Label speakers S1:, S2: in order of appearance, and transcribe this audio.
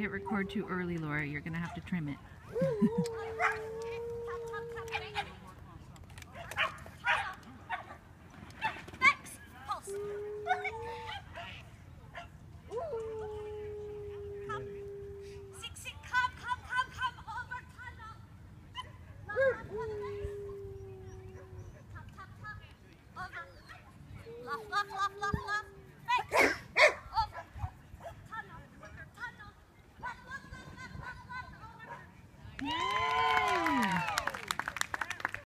S1: hit record too early, Laura. You're going to have to trim it.